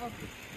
Okay.